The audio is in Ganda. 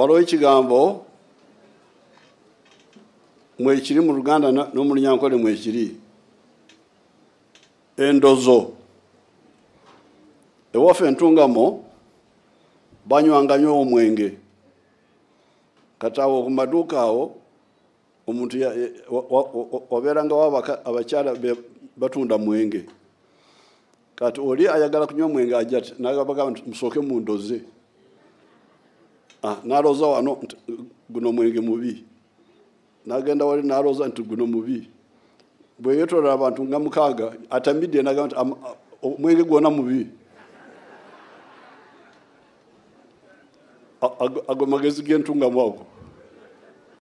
waliwo ekigambo mwekiri mu luganda na- n'omulunyankole mwekiri endozo. Ewaffe entungamo banywanga nnyo omwenge. Kati awo ku maduuka awo omuntu wabeerangawo abakyala batunda mwenge. Kati oli ayagala kunywa mwenge ajja nagabagamba nti musooke mundoze Ah, naloza wano guno mwenge mubi. Nagenda wali naloza nti guno mubi. Bwe yetolera abantu nga mukaaga atamidde nagamba nti "Am- a- omwenge gwona mubi. Ago- magezi g'entungamu ago